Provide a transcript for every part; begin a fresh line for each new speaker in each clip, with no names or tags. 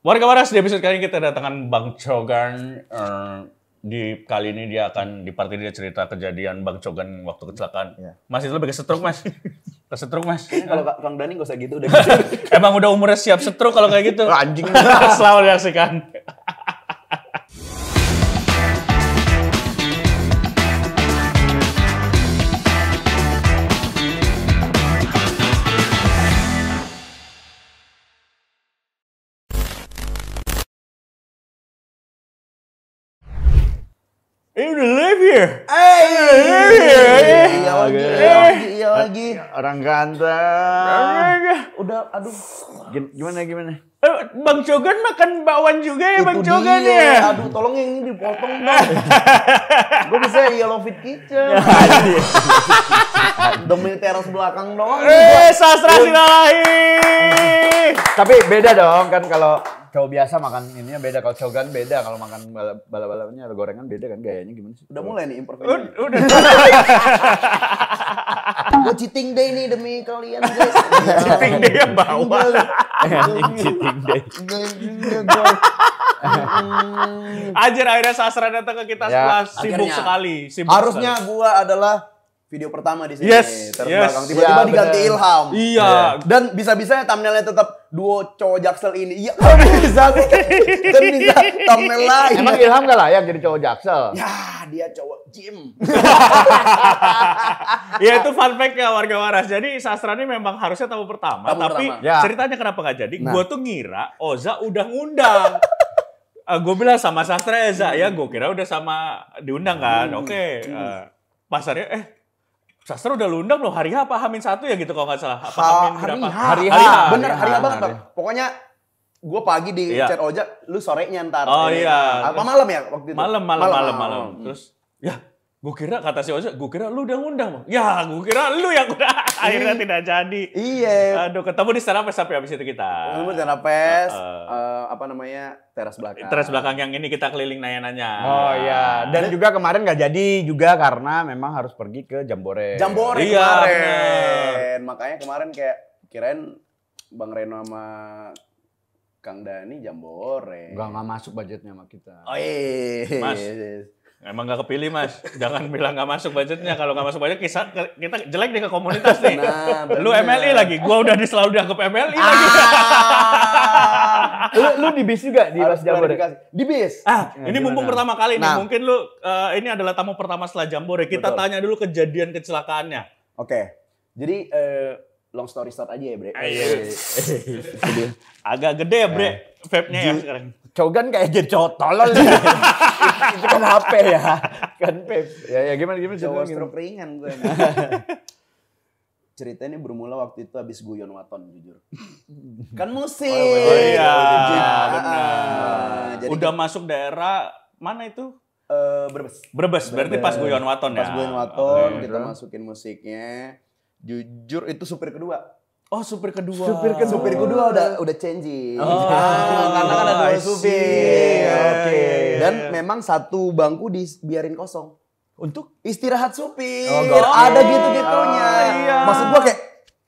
Warga waras di episode kali ini kita kedatangan Bang Cogan. Eh, di kali ini dia akan di part ini dia cerita kejadian Bang Cogan waktu kecelakaan.
Iya.
Mas itu lebih ke stroke mas. ke stroke mas.
Kalau Kak- Kang Dani gak usah gitu udah.
Emang udah umurnya siap stroke kalau kayak gitu.
Anjing.
Selamat menyaksikan.
Orang ganteng.
Udah, aduh.
Gim- Gimana gimana?
Eh, Bang Cogan makan bakwan juga ya Bang
Itu
Cogan
dia.
ya?
Aduh, tolong yang ini dipotong dong. Gue bisa Yellow Fit Kitchen. Demi teras belakang doang.
Eh, sastra Sinalahi.
Tapi beda dong kan kalau cowok biasa makan ininya beda kalau cogan beda kalau makan bala- bala-balanya atau gorengan beda kan gayanya gimana sih?
Udah mulai nih
Ud- Udah.
Gue cheating day nih demi kalian guys.
Cheating day yang bawah.
cheating day.
Ajar akhirnya sastra datang ke kita
Ya,
setelah sibuk
akhirnya.
sekali. Sibuk
Harusnya gua adalah video pertama di sini.
Yes,
Terus
yes.
belakang tiba-tiba
Ya,
diganti
bener.
Ilham.
sekali. Iya.
Dan bisa-bisanya thumbnailnya tetap duo cowok jaksel ini. Iya, kan bisa. kan bisa thumbnail lain.
Emang Ilham gak layak jadi cowok jaksel?
Ya, dia cowok gym.
Ya itu fun fact ya warga waras. Jadi sastra ini memang harusnya tamu pertama.
Tamu
tapi
pertama.
Ya.
ceritanya kenapa nggak jadi?
Nah.
Gue tuh ngira Oza udah ngundang. gue bilang sama sastra ya Za. Ya gue kira udah sama diundang kan.
Hmm.
Oke. eh, pasarnya eh Sastra udah lu undang loh hari apa Hamin satu ya gitu kalau nggak salah. Apa
Ha-
Hamin
hari
berapa?
H.
Hari H.
Bener, hari H banget. Bang. Pokoknya gue pagi di
Iya.
chat ojek, lu sorenya ntar.
Oh, iya.
Apa malam ya waktu itu?
Malam, malam, malam, malam.
Hmm.
Terus, ya, gue kira kata si Oza, gue kira lu udah ngundang. Bang. Ya, gue kira lu yang udah. Akhirnya tidak jadi.
Iya.
Aduh, ketemu di stand up sampai habis itu kita.
Lu Tenapes,
Heeh.
eh, apa namanya, teras belakang.
Terus belakang yang ini kita keliling nanya-nanya.
Oh iya. Dan juga kemarin gak jadi juga karena memang harus pergi ke Jambore.
Jambore
Iya,
kemarin. Makanya kemarin kayak kirain Bang Reno sama Kang Dani Jambore.
Enggak nggak masuk budgetnya sama kita.
Oh iya.
Mas. Emang gak kepilih mas, jangan bilang gak masuk budgetnya. Kalau gak masuk budget, kita, kita jelek nih ke komunitas nih.
Nah,
Lu. MLI lagi, gua udah di, selalu dianggap MLI lagi.
Ah.
lu, lu di bis juga di Mas Jambore?
Di bis.
Ah,
Ya,
ini mumpung pertama kali nih,
Nah.
mungkin lu eh, ini adalah tamu pertama setelah Jambore. Kita
Betul.
tanya dulu kejadian kecelakaannya.
Oke. Jadi eh, long story short aja ya, Bre.
Ah, iya. Agak gede ya, Bre, vape-nya ya sekarang.
Cogan kayak jadi cowok tolol. itu kan HP ya. Kan vape. Ya, ya gimana gimana
Cowok stroke ringan gue. Cerita ini bermula waktu itu habis guyon waton jujur. Kan musik.
Oh iya,
Ah,
benar.
Jadi
Udah masuk daerah mana itu?
eh, Brebes.
Brebes, berarti pas guyon waton ya.
Pas guyon waton kita masukin musiknya. Jujur itu supir kedua.
Oh, supir kedua.
Supir kedua.
Supir kedua udah udah changing.
Oh,
karena kan ada dua
see.
supir.
Oke.
Dan memang satu bangku dibiarin kosong.
Untuk
Istirahat supir.
Oh,
ada gitu-gitunya.
Oh, iya.
Maksud gua kayak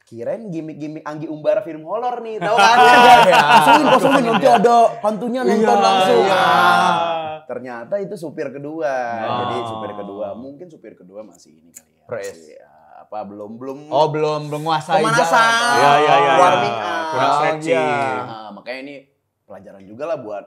kirain gimmick-gimmick Anggi Umbara film horor nih, tahu kan?
Iya.
Kosongin, kosongin nanti ada hantunya nonton
Iya,
langsung.
iya.
Ah, Ternyata itu supir kedua.
Oh.
Jadi supir kedua, mungkin supir kedua masih ini kali ya.
Press.
Masih, ya, apa belum belum
Oh belum menguasai
pemanasan.
jalan.
Iya, iya, iya,
Warming
iya.
up.
Kurang
Oh,
stretching.
Nah, makanya ini pelajaran juga lah buat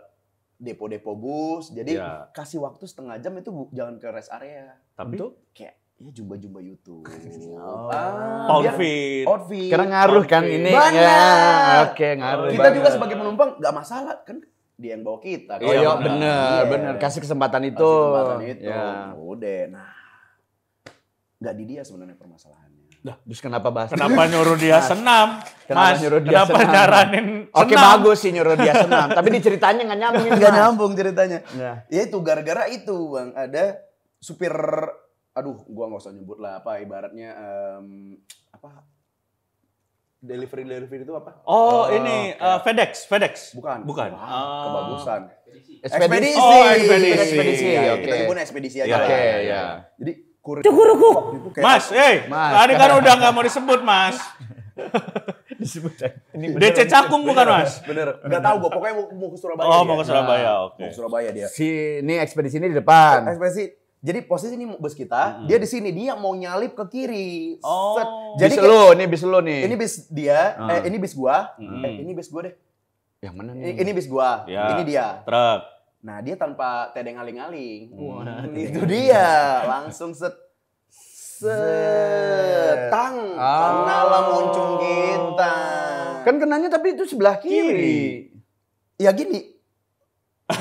depo-depo bus. Jadi
Iya.
kasih waktu setengah jam itu jangan ke rest area.
Tapi
Untuk kayak ya jumba-jumba YouTube.
Oh.
Ah,
outfit.
outfit.
Karena ngaruh kan
Oke.
ini.
Banget.
Ya, Oke ngaruh.
kita
banget.
juga sebagai penumpang nggak masalah kan dia yang bawa kita.
Oh
Iya,
bener,
Iya.
bener. Kasih kesempatan itu.
Kasih kesempatan itu.
Ya.
Udah. Nah, nggak di dia sebenarnya permasalahannya.
Dah, terus kenapa bahas?
Kenapa nyuruh dia senam?
Kenapa
Mas,
nyuruh dia
kenapa
senam?
nyaranin
Oke
senam?
bagus sih nyuruh dia senam, tapi diceritanya nggak nyambung.
Nggak nyambung ceritanya.
Ya.
Ya itu gara-gara itu bang ada supir aduh gua nggak usah nyebut lah apa ibaratnya em, apa delivery delivery itu apa
Oh,
Oh,
ini
oke.
eh, FedEx, FedEx.
bukan
Bukan.
Wah,
Ah.
kebagusan
Ekspedisi.
Oh, ekspedisi.
Ekspedisi,
Ya,
oke.
kita sebutnya ekspedisi aja
Ya,
lah.
Oke,
ya,
ya.
jadi kurir kayak
Mas, eh,
Mas.
tadi kan udah nggak mau disebut, Mas.
Disebut ini
DC Cakung bukan mas?
Bener. Gak tau gue. Pokoknya mau, mau ke Surabaya.
Oh
dia.
mau ke Surabaya, oke.
Mau ke Surabaya dia.
Si ini ekspedisi ini di depan.
Ekspresi. Jadi posisi ini bus kita, dia di sini dia mau nyalip ke kiri.
Oh.
Set.
Jadi bis lu, ini bis lu nih.
ini bis dia,
Ah.
eh ini bis gua,
Hmm.
eh ini bis gua deh.
yang mana
Ini,
nih?
ini bis gua,
Ya.
ini dia.
Truk.
Nah dia tanpa tedeng aling-aling. Wah, itu dia. Langsung set. Setang.
Ah.
Kenalah muncung kita.
Kan kenanya tapi itu sebelah kiri.
Ya gini.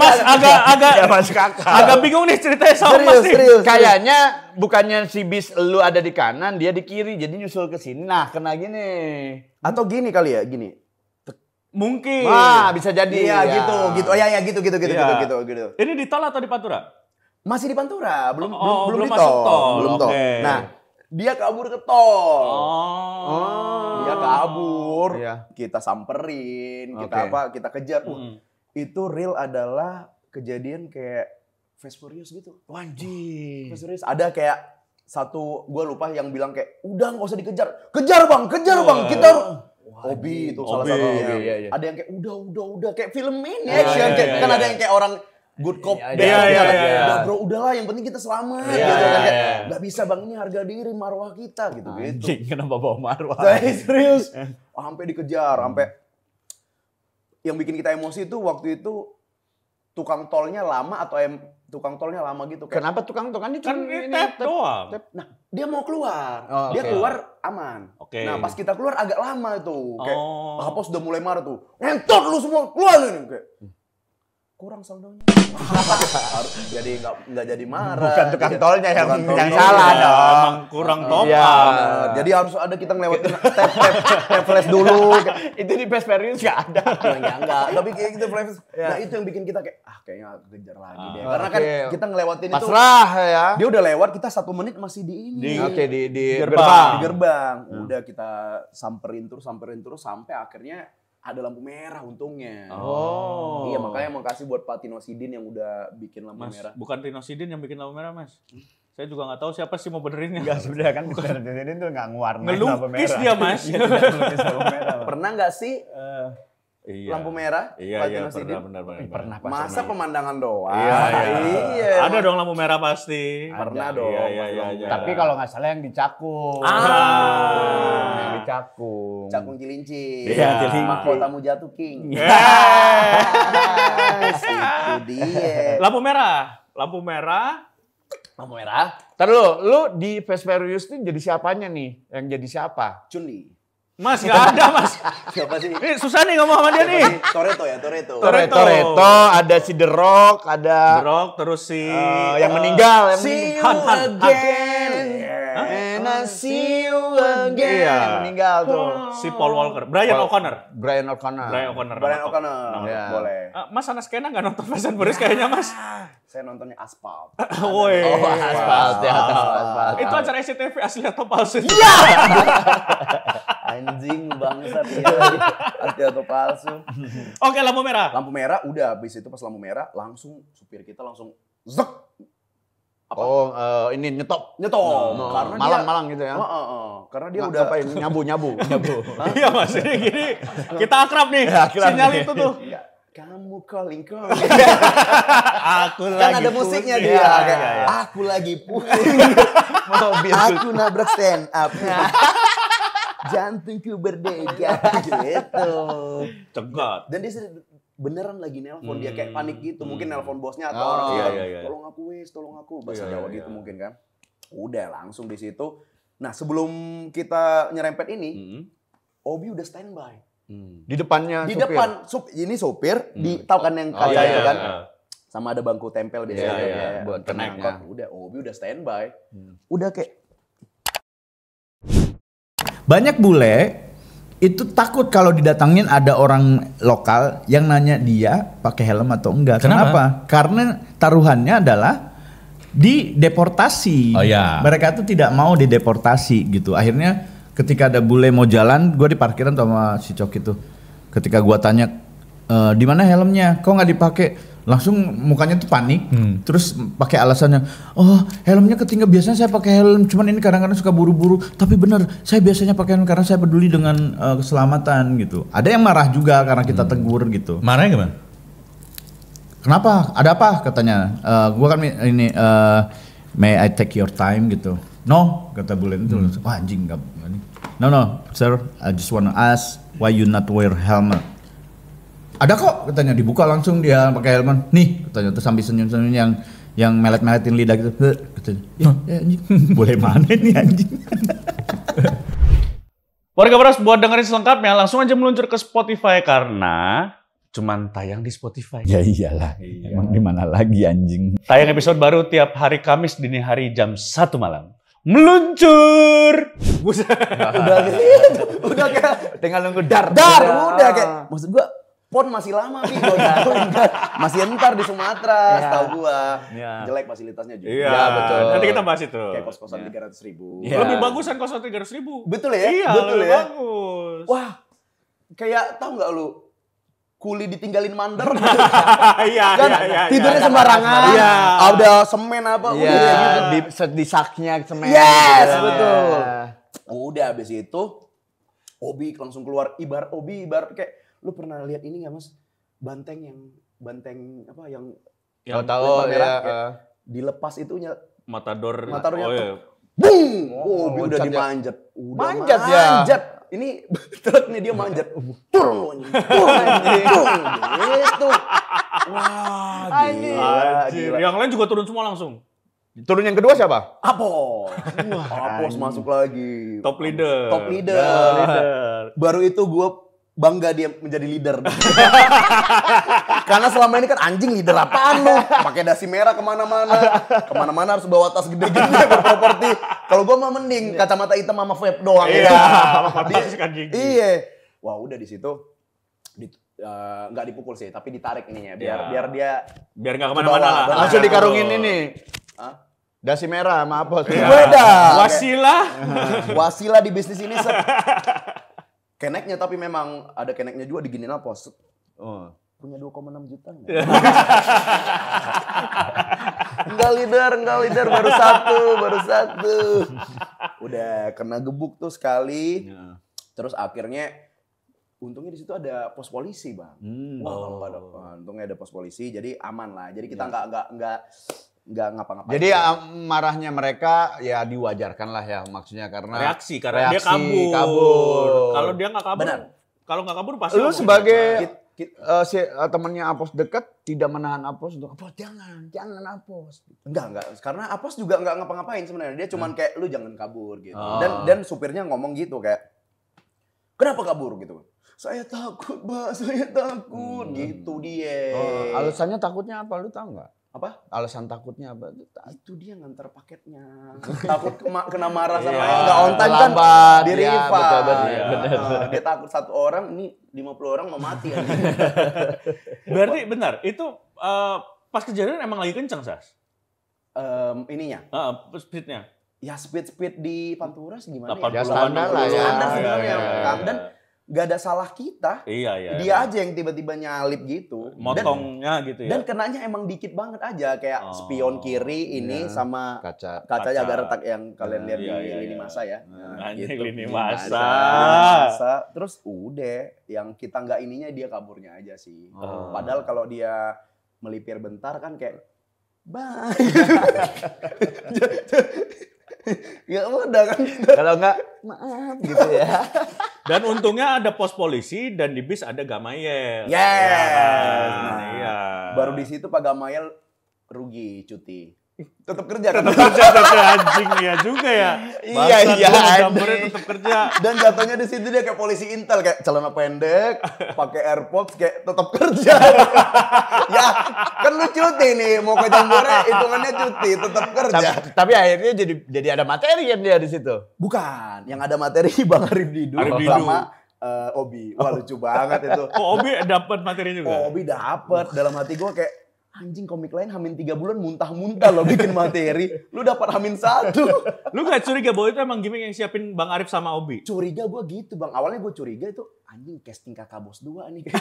Mas agak agak
Ya masuk akal.
agak bingung nih ceritanya sama
serius,
Mas nih.
serius.
Kayaknya bukannya si bis lu ada di kanan, dia di kiri, jadi nyusul ke sini. Nah, kena gini.
Atau gini kali ya, gini.
Mungkin.
Wah, bisa jadi.
Iya
ya.
gitu, gitu. Oh ya ya gitu gitu gitu
Iya.
gitu gitu gitu.
Ini di tol atau di Pantura?
Masih di Pantura, belum
Oh,
belum,
belum
di
masuk
tol,
tol,
belum tol.
oke.
Nah, dia kabur ke tol.
Oh.
Dia kabur,
Iya.
kita samperin, kita apa, kita kejar. Wah,
Mm.
itu real adalah kejadian kayak Fast Furious gitu.
Wajib.
Fast Furious ada kayak satu, gue lupa yang bilang kayak, udah nggak usah dikejar, kejar bang, kejar bang, kita harus. Obi itu salah
Obi,
satunya.
iya, iya, iya.
Ada yang kayak udah udah udah kayak film ini
Iya,
action
iya,
kayak
iya,
kan
iya.
ada yang kayak orang good cop, bad cop,
iya,
gitu kan.
iya, iya.
Udah bro, udahlah yang penting kita selamat
Iya,
gitu kan kayak nggak bisa bang ini harga diri marwah kita gitu gitu.
Anjing, kenapa bawa marwah?
Saya serius. Sampai dikejar, sampai yang bikin kita emosi itu waktu itu tukang tolnya lama atau em tukang tolnya lama gitu kayak.
Kenapa tukang ini
Kan
cuma
ini
ini
tap
tap.
doang.
Nah, dia mau keluar.
Oh,
dia
oke.
keluar aman.
Oke.
Nah, pas kita keluar agak lama tuh. Kayak
Oh.
apa sudah mulai marah tuh. Ngentot lu semua keluar lu nih kayak. Kurang saldonya. Jadi nggak nggak jadi marah.
Bukan tukang
Jadi-
tolnya yang
tukang
yang salah
Iya,
dong.
Emang kurang top
Iya.
up.
Nah, jadi harus ada kita ngelewatin tap tap tap flash dulu.
itu di Fast Furious nggak ada.
ya enggak, tapi kayak gitu flash.
Ya.
Nah, itu yang bikin kita kayak ah kayaknya kejar lagi deh.
Ah,
Karena kan kita ngelewatin itu
Pasrah ya.
dia udah lewat kita satu menit masih di ini.
Di-
Oke di di
Gerbang.
gerbang.
di gerbang.
Hmm.
Udah kita samperin terus, samperin terus sampai akhirnya ada lampu merah untungnya.
Oh.
Iya makanya makasih buat Pak Tino Sidin yang udah bikin lampu
Mas,
merah.
bukan Tino Sidin yang bikin lampu merah, Mas. Saya juga nggak tahu siapa sih mau benerinnya.
Enggak sebenarnya kan ini tuh nggak ngewarnain
Ngelukis dia, Mas.
Iya, tidak ngelukis lampu merah.
Pernah nggak sih
Eh,
Iya.
lampu merah
Iya, iya, pernah, benar, benar.
Ih, pernah pas
Masa
ini.
pemandangan doang?
Iya, iya.
Iya,
Ada dong lampu merah pasti.
Pernah
Ada.
dong.
Iya, iya, iya, iya.
Tapi kalau nggak salah yang di Cakung.
Ah.
Yang di Cakung.
Cakung Cilinci.
Iya, Cilinci.
Mahkotamu jatuh king.
Eh.
Itu dia.
Lampu merah. Lampu merah.
Lampu merah.
Ntar lu, lu di Fast Furious tuh jadi siapanya nih? Yang jadi siapa?
Chunli.
Mas, nggak ada, Mas.
Siapa sih?
Ini susah nih ngomong sama dia nih.
Toretto ya, Toretto.
Toretto.
Toretto, ada si The Rock, ada
Rock, terus si...
eh, yang meninggal, yang
See you
meninggal.
Han, Han, Han.
again.
And I see you again.
Iya.
Yang meninggal tuh.
Si Paul Walker. Brian O'Connor.
Brian O'Connor.
Brian O'Connor.
Brian O'Connor.
Iya.
Boleh.
Ah, mas anak skena nggak nonton Fast and Furious kayaknya, Mas.
Saya nontonnya Aspal.
Woi.
Oh, aspal, ya, aspal.
Itu acara SCTV asli atau palsu?
Iya. Anjing bangsat ya. Asli atau palsu.
Oke, lampu merah.
Lampu merah udah habis itu pas lampu merah langsung supir kita langsung zek Apa?
Oh, eh, ini nyetop.
nyetom
Oh,
karena
malang,
dia
malang gitu ya.
Heeh, heeh. karena dia
Nggak,
udah
ngapain? nyabu, nyabu, nyabu.
Iya, Mas. Ini gini. Kita akrab nih.
Ya, akrab
Sinyal
nih.
itu tuh.
Enggak, kamu calling calling.
Aku
kan ada musiknya
pusing.
dia.
Iya,
kayak,
iya, iya.
Aku lagi pusing.
Mobil.
aku nabrak stand up. Jantungku berdegar gitu.
Cegat.
Dan dia beneran lagi nelpon dia kayak panik gitu. Mungkin
Hmm.
nelpon bosnya atau
Oh,
orang
iya, iya, iya.
tolong aku wis, tolong aku bahasa
Iya,
Jawa
iya,
gitu
iya.
mungkin kan. Udah langsung di situ. Nah, sebelum kita nyerempet ini,
Hmm.
Obi udah standby.
Di depannya
Di
supir.
depan sup, ini sopir, di tahu kan yang
Oh,
kaca
iya,
itu
iya,
kan.
iya.
Sama ada bangku tempel biasanya
Iya, iya,
ya,
buat
kena
keneknya.
angkot. Udah Obi udah standby.
Hmm.
Udah kayak
Banyak bule itu takut kalau didatangin ada orang lokal yang nanya dia pakai helm atau enggak.
Kenapa?
Karena taruhannya adalah dideportasi.
Oh, iya.
Mereka tuh tidak mau dideportasi gitu. Akhirnya ketika ada bule mau jalan, gue di parkiran sama si Cok itu. Ketika gua tanya e, di mana helmnya, kok nggak dipakai? Langsung mukanya tuh panik, terus pakai alasannya, oh helmnya ketinggalan. Biasanya saya pakai helm, cuman ini kadang-kadang suka buru-buru. Tapi benar, saya biasanya pakai helm karena saya peduli dengan eh, keselamatan gitu. Ada yang marah juga karena kita tegur gitu.
Marahnya gimana?
Kenapa? Ada apa? Katanya. Eh, gua kan ini eh, may I take your time gitu. No, kata Bulen itu. Wah anjing enggak. No no, sir. I just wanna ask why you not wear helmet. Ada kok katanya dibuka langsung dia pakai helmet. Nih katanya terus sambil senyum-senyum yang yang melet-meletin lidah gitu. "Heh," Katanya. Ya, ya anjing. Boleh mana nih anjing?
Warga Beras buat dengerin selengkapnya langsung aja meluncur ke Spotify karena cuman tayang di Spotify.
ya iyalah. Emang di mana lagi anjing?
Tayang episode baru tiap hari Kamis dini hari jam 1 malam. Meluncur!
udah gitu. Udah kayak
Tinggal nunggu dar.
dar udah kayak maksud gua pon masih lama nih. Masih entar di Sumatera,
Iya.
setahu gua.
Iya.
Jelek fasilitasnya juga.
Iya,
Ya, betul.
Nanti kita bahas itu.
Kayak kos-kosan tiga ratus ribu.
Iya.
Lebih bagusan kosan 300 ribu.
Betul ya?
Iya,
Betul
lebih
ya?
bagus.
Wah, kayak tahu nggak lu? Kuli ditinggalin mandor
Iya,
kan
iya, iya.
tidurnya
iya.
sembarangan.
Iya.
Ada semen apa
Iya,
udah gitu.
di, di saknya semen.
Yes,
gitu.
betul.
Iya.
Udah habis itu Obi langsung keluar ibarat Obi ibarat kayak lu pernah lihat ini nggak Mas? Banteng yang banteng apa yang
Yang
tahu
merah,
ya.
kayak-
eh.
dilepas itunya
Matador.
Matadornya
oh, iya.
Bung!
Oh,
Obi udah dimanjat. Udah
Manjat ya?
manjat. Ini truk nih dia manjat. Turun. Turun. Gitu. Wah,
Anjir.
gila.
Yang lain juga turun semua langsung.
Turun yang kedua siapa?
Apos. Apos masuk lagi.
Top leader.
Top leader.
Top leader.
Baru itu gue bangga dia menjadi leader. Karena selama ini kan anjing leader apaan lu? Pakai dasi merah ke mana-mana. Ke mana-mana harus bawa tas gede-gede berproperti. Kalau gue mah mending kacamata hitam sama vape doang.
Iya,
ya.
sama gigi.
Iya. Wah udah di situ di- eh, nggak dipukul sih, tapi ditarik ininya biar
Iya.
biar dia
Biar nggak
Ke
ke
mana-mana
lah.
Langsung dikarungin ini.
Hah?
Dasi merah sama apa?
Iya.
Beda.
Wasilah.
wasilah di bisnis ini set. Keneknya tapi memang ada keneknya juga diginin apa?
Oh.
Punya 2,6 juta nggak? enggak leader, enggak leader, baru satu, baru satu. Udah kena gebuk tuh sekali.
Iya.
Terus akhirnya untungnya di situ ada pos polisi, Bang.
Hmm.
Wah, wah, untungnya ada pos polisi, jadi aman lah. Jadi kita nggak nggak nggak nggak ngapa-ngapain.
Jadi ah, marahnya mereka ya diwajarkan lah ya maksudnya karena
Reaksi karena dia
Reaksi,
kabur.
kabur.
Kalau dia nggak kabur,
Benar.
kalau nggak kabur pasti.
lu sebagai eh, si eh, temannya Apos dekat tidak menahan Apos untuk Apos jangan, jangan Apos.
Enggak, enggak. Karena Apos juga enggak ngapa-ngapain sebenarnya. Dia cuman kayak lu jangan kabur gitu.
Oh.
Dan dan supirnya ngomong gitu kayak kenapa kabur gitu. Saya takut, Mbak. Saya takut. Gitu dia.
Oh, alasannya takutnya apa lu tahu nggak?
Apa?
Alasan takutnya apa?
Itu dia ngantar paketnya. takut kema- kena marah sama
Iya.
yang enggak on time kan. Di
ya,
rival.
betul, betul,
Iya.
betul.
Nah, dia takut satu orang, ini 50 orang mau mati. ya.
Berarti benar, itu eh, pas kejadian emang lagi kencang, Sas?
Em, ininya.
Heeh, speednya.
Ya speed-speed di Pantura sih gimana
80
ya?
Ya, standar lah ya.
Standar
Iya,
sebenarnya.
iya, iya.
Kan? Dan nggak ada salah kita.
Iya, iya.
dia aja yang tiba-tiba nyalip gitu. Dan,
motongnya gitu ya.
dan kenanya emang dikit banget aja kayak
Oh,
spion kiri ini
iya.
sama
Kaca.
kaca
Kaca.
jaga retak yang kalian lihat
Iya,
di
iya,
lini
iya.
masa ya.
Nah,
gitu.
anjing, lini
Lini
masa.
masa. Terus udah yang kita nggak ininya dia kaburnya aja sih.
Oh.
Padahal kalau dia melipir bentar kan kayak bye. ya udah kan.
Kalau enggak maaf gitu ya.
Dan untungnya ada pos polisi dan di bis ada Gamayel.
Yes.
Iya kan?
Nah,
iya.
Baru di situ Pak Gamayel rugi cuti. Tetap kerja kan.
tetap kerja tapi anjing ya juga ya.
Iya, iya,
gambarnya tetap kerja.
Dan jatuhnya di situ dia kayak polisi intel kayak celana pendek, pakai AirPods kayak tetap kerja. ya, kan lu cuti nih, mau ke Jambore hitungannya cuti, tetap kerja.
tapi, tapi akhirnya jadi jadi ada materi kan dia di situ.
Bukan, yang ada materi Bang Arif Didu
Arif Didu.
sama eh, Obi. Wah lucu banget itu.
Oh, Obi dapat materi juga.
Oh, Obi dapet dalam hati gue kayak Anjing komik lain hamin tiga bulan muntah-muntah loh bikin materi. Lu dapat hamin satu.
Lu gak curiga bahwa itu emang gimmick yang siapin Bang Arif sama Obi?
Curiga gue gitu bang. Awalnya gue curiga itu anjing casting kakak bos dua nih.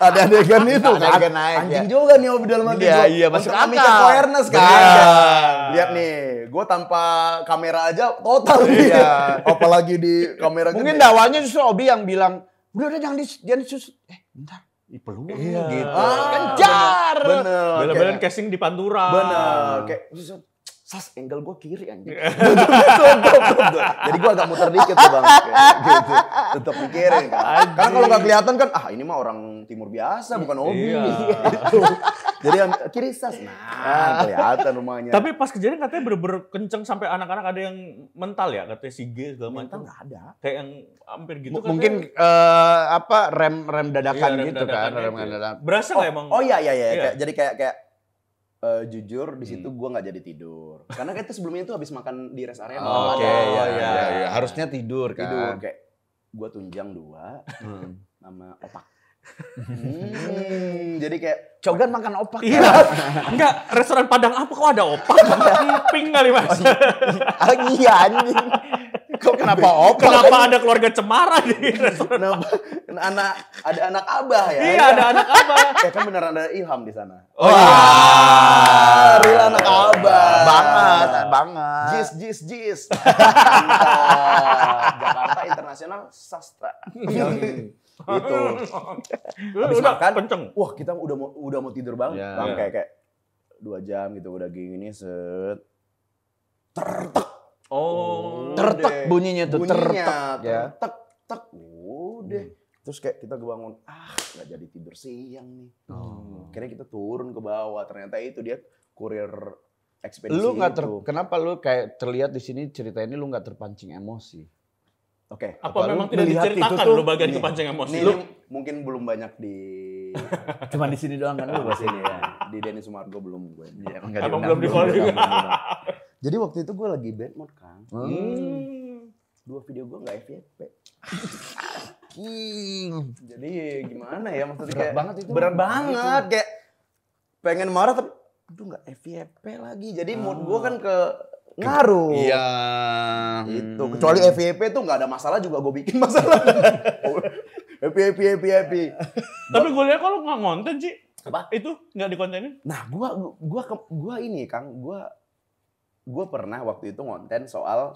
Ada adegan itu
Ada
kan.
adegan naik,
anjing
ya.
juga nih Obi dalam hati
Iya, iya, masuk
Untuk
akal.
Amika awareness kan.
Benar.
Lihat nih, gue tanpa kamera aja total nih.
Iya.
Apalagi di kamera
Mungkin
gede.
dawanya justru Obi yang bilang, udah udah jangan di jangan disusut. Eh, bentar.
Ih, peluang.
Iya. Gitu.
Ah,
Kejar.
Bener.
Bela-belain
kayak-
casting di Pantura.
Bener. Kayak sas angle gue kiri anjing. Tutup. Jadi gue agak muter dikit tuh bang. Kayak gitu. Tetep mikirin kan. Karena kalau nggak kelihatan kan, ah ini mah orang timur biasa bukan Obi.
Iya.
Gitu. Jadi yang kiri sas. Nah kelihatan rumahnya.
Tapi pas kejadian katanya bener-bener kenceng sampai anak-anak ada yang mental ya, katanya si G segala
mental
macam.
nggak ada.
Kayak yang hampir gitu
M-
katanya.
Mungkin eh, apa rem rem dadakan
Iya, rem
gitu kan,
dadakan
rem
itu.
dadakan.
Berasa
Oh,
emang?
oh iya iya iya.
Iya.
Kayak, jadi kayak kayak eh, jujur di situ gue nggak jadi tidur. Karena kita sebelumnya itu habis makan di rest area.
Oh,
makan
oke,
Padang.
iya,
iya, iya. Harusnya tidur kan.
tidur kayak gue tunjang dua sama opak. Hmm, jadi kayak
Cogan makan opak.
Iya. Enggak, restoran Padang apa kok ada opak? Pink kali Mas.
Ah, iya anjing. Kok kenapa opak?
Kenapa ada keluarga cemara di restoran?
kenapa anak ada anak abah ya?
Iya, ada anak apa?
Ya kan beneran ada Ilham di sana.
Oh,
Ah, real anak abah.
Banget, banget.
Jis, jis, jis. Jakarta Internasional Sastra. itu. Habis
Udah
makan,
kenceng.
Wah kita udah mau udah mau tidur banget.
Iya.
Bang,
Iya.
kayak kayak dua jam gitu udah gini set.
Oh.
Tertek bunyinya tuh,
Bunyinya
tertek ya.
tertek tek. Udah. Terus kayak kita bangun, ah nggak jadi tidur siang nih.
Oh.
Akhirnya kita turun ke bawah. Ternyata itu dia kurir ekspedisi
Lu nggak ter,
itu.
kenapa lu kayak terlihat di sini cerita ini lu nggak terpancing emosi?
Oke.
Apa,
Apa
memang tidak diceritakan
tuh-
lu bagian
Nih,
kepancing emosi?
Nih,
Lu
ini mungkin belum banyak di
Cuma di sini doang kan lu
di sini ya. Di Denny Sumargo belum gue.
Iya, emang
Emang belum di-follow juga.
Jadi waktu itu gue lagi bad mode kan.
Hmm.
Dua video gue nggak FYP.
Hmm.
Jadi gimana ya maksudnya
Berat
kayak
banget itu.
Berat banget kayak pengen marah tapi aduh nggak FYP lagi. Jadi mood gue kan ke ngaruh.
Iya.
Itu kecuali FYP tuh nggak ada masalah juga gue bikin masalah. happy happy happy happy.
Tapi gue lihat kalau nggak ngonten sih.
Apa?
Itu nggak dikontenin?
Nah gua gua ke- gua ini Kang gua gua pernah waktu itu ngonten soal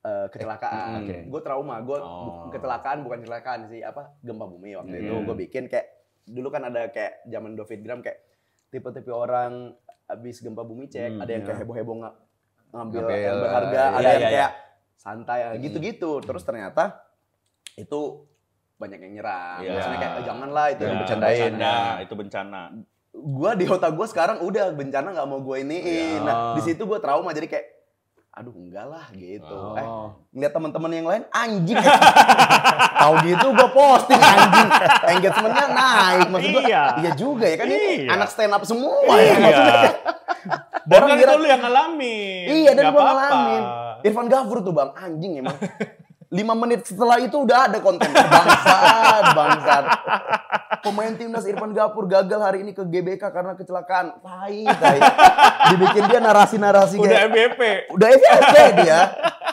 eh, kecelakaan.
Hmm, oke.
Gue trauma. Gue
Oh.
kecelakaan bukan kecelakaan sih apa gempa bumi waktu itu.
Hmm.
Gue bikin kayak dulu kan ada kayak zaman David Gram kayak tipe-tipe orang abis gempa bumi cek
Hmm,
ada yang
iya.
kayak heboh-heboh nga- ngambil yang berharga,
iya,
ada yang
iya,
kayak santai
Hmm.
gitu-gitu. Terus ternyata itu banyak yang nyerang.
Iya.
Maksudnya kayak "Eh, janganlah itu yang
bercandain.
bencana, itu bencana.
Gua di otak gua sekarang udah bencana nggak mau gue iniin.
Iya.
Nah, di situ gua trauma jadi kayak aduh enggak lah gitu.
Oh.
Eh, ngeliat teman-teman yang lain anjing. Tahu gitu gua posting anjing. Engagementnya naik maksud gua.
Iya.
Iya juga ya kan ini
Iya.
anak stand up semua ya
Iya.
maksudnya.
Dan
Orang
kan itu lu yang ngalamin.
Iya dan
apa-apa.
ngalamin. Irfan Gafur tuh bang anjing emang. Lima menit setelah itu udah ada konten bangsat, bangsat. Pemain timnas Irfan Gafur gagal hari ini ke GBK karena kecelakaan. Tai, tai. Dibikin dia narasi-narasi
Udah
kayak
FBP.
udah FYP dia.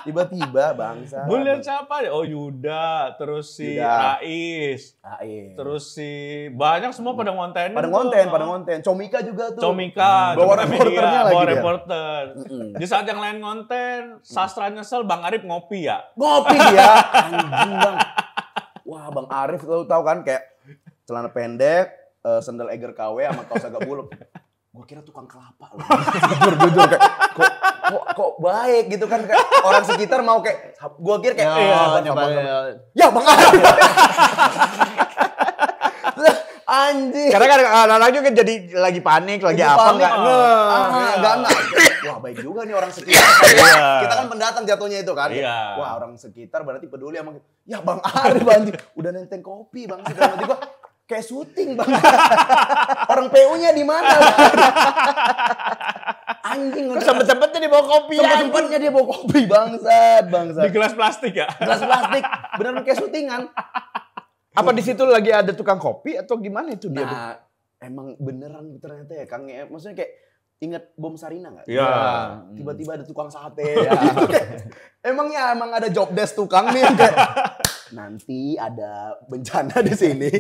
Tiba-tiba bangsa.
Gue lihat siapa deh? Oh Yuda, terus si
Yuda.
Rais,
Ah, iya.
terus si banyak semua pada ngontenin.
pada
tuh.
konten, pada konten. Comika juga tuh.
Comika,
Bawa
Comika
reporternya lagi
bawa reporter.
Mm-mm.
Di saat yang lain konten, sastra nyesel, Bang Arif ngopi ya.
Ngopi dia. Anjing bang. Wah bang Arif lu tahu kan kayak celana pendek, eh, sandal Eger KW sama kaos agak buluk. Gue kira tukang kelapa loh. jujur jujur kayak kok, kok kok baik gitu kan kayak orang sekitar mau kayak gue kira kayak
Ya,
"Iya,
nyoba-
sama-sama." ya bang Arif. Anjing.
Karena kan anak-anak juga jadi lagi panik, lagi, apa
panik.
enggak.
Ah, enggak enggak. Wah baik juga nih orang sekitar.
Iya.
kita kan pendatang jatuhnya itu kan.
Iya.
Wah orang sekitar berarti peduli sama. Ya Bang Arif anjing. Udah nenteng kopi Bang. Sih hati gua kayak syuting Bang. orang PU-nya di mana? anjing.
Kok sempet-sempetnya dibawa kopi anjing.
Tempat-tempatnya dia bawa kopi bangsat, bangsat.
Di gelas plastik ya.
Gelas plastik, benar kayak syutingan.
Apa di situ lagi ada tukang kopi atau gimana itu dia?
Nah, emang beneran ternyata ya Kang ya. Maksudnya kayak ingat bom Sarina nggak?
Iya.
Tiba-tiba ada tukang sate. Gitu, kayak, emang ya emang ada job desk tukang nih kayak nanti ada bencana di sini.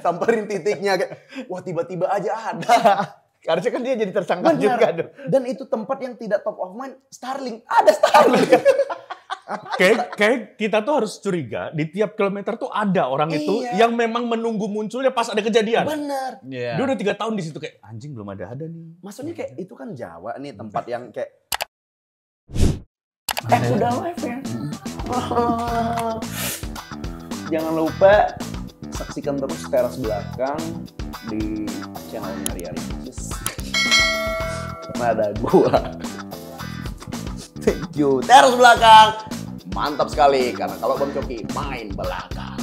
Samperin titiknya kayak wah tiba-tiba aja ada.
Harusnya kan dia jadi tersangka
Bener.
juga dong.
Dan itu tempat yang tidak top of mind. Starling, ada Starling.
Kayak, kayak kita tuh harus curiga di tiap kilometer tuh ada orang itu
Iya.
yang memang menunggu munculnya pas ada kejadian.
Bener.
Iya.
Dia udah tiga tahun di situ kayak anjing belum ada ada nih.
Maksudnya kayak itu kan Jawa nih tempat yang kayak Eh udah live ya. Jangan lupa saksikan terus teras belakang di channelnya Ria Ricis. Karena ada gua. Thank you. Teras belakang. Mantap sekali karena kalau Bang Coki main belakang.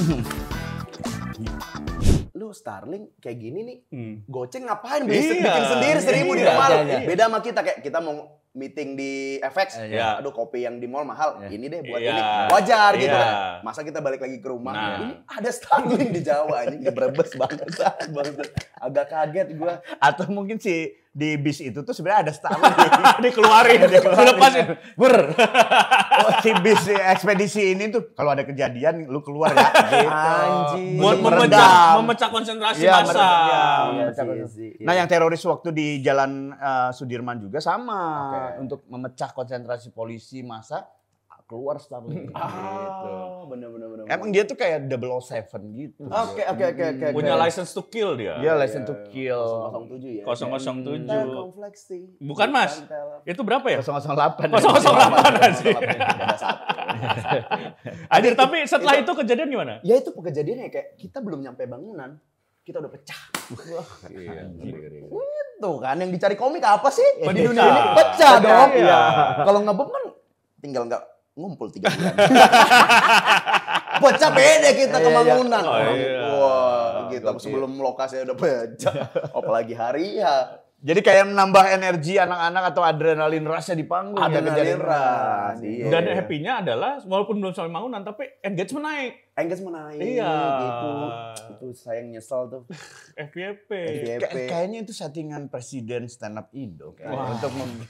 Lu Starling kayak gini nih goceng ngapain bisa
Iya.
bikin sendiri seribu di
Iya,
rumah lu.
iya, iya.
Beda sama kita kayak kita mau meeting di FX,
Iya.
aduh kopi yang di mall mahal, ini deh buat
Iya.
ini wajar gitu
Iya.
kan. Masa kita balik lagi ke rumah,
Nah.
ini ada Starling di Jawa ini di Brebes banget, banget. Agak kaget gua.
Atau mungkin si di bis itu tuh sebenarnya ada Starling.
Dikeluarin, dilepasin.
Ber. Oh, si bis si ekspedisi ini tuh kalau ada kejadian lu keluar ya. Gitu.
Anjing.
Buat memecah,
meredam.
memecah konsentrasi massa.
meredam. Iya,
Iya
memecah konsentrasi. Nah, yang teroris waktu di Jalan eh, Sudirman juga sama
Oke.
untuk memecah konsentrasi polisi masa keluar Starling. gitu.
Ah, bener bener bener.
Emang dia tuh kayak 007 gitu.
Oke oke oke oke.
Punya license to kill dia.
Dia license to kill.
007 ya.
007.
Telkomfleksi.
Bukan, Mas. Itu berapa ya?
008.
008 sih.
Beda satu.
Anjir, tapi setelah itu kejadian gimana?
Ya itu kejadiannya kayak kita belum nyampe bangunan, kita udah pecah. Itu kan yang dicari komik apa sih di
Pecah.
dunia ini? Pecah dong.
Iya.
Kalau ngebom kan tinggal nggak ngumpul tiga bulan. pecah beda kita ke bangunan.
Oh, iya.
Wah, kita
Gokil.
sebelum lokasi udah pecah. Apalagi hari ya.
Jadi kayak menambah energi anak-anak atau adrenalin rush di panggung. ya,
Ada
kejadian
rush, iya.
Dan happy-nya adalah walaupun belum sampai bangunan tapi engagement naik.
Engagement naik
Iya.
gitu. Itu saya yang nyesel tuh.
FYP.
FYP.
Kay- kayaknya itu settingan presiden stand up Indo
Wah.
untuk mem-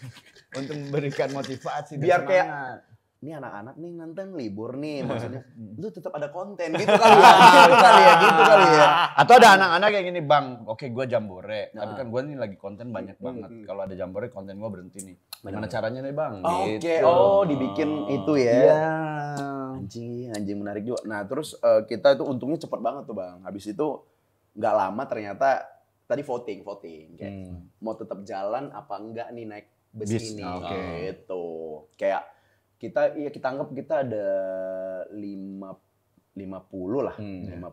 untuk memberikan motivasi
Biar kayak. Ini anak-anak nih nanti libur nih. Maksudnya lu tetap ada konten gitu kali ya. Gitu kali ya gitu kali ya.
Atau ada anak-anak kayak gini bang oke gue jambore tapi
Nah.
kan gue nih lagi konten banyak banget.
hmm.
kalau ada jambore konten gue berhenti nih. Gimana caranya nih bang?
Oke
Gitu.
oh dibikin itu ya.
Iya.
anjing anjing menarik juga. Nah terus eh, kita itu untungnya cepet banget tuh bang. Habis itu nggak lama ternyata tadi voting voting kayak
Hmm.
mau tetap jalan apa enggak nih naik bus,
Bis,
ini
oke.
gitu. Kayak kita iya kita anggap kita ada lima lima puluh lah.
Hmm.
lima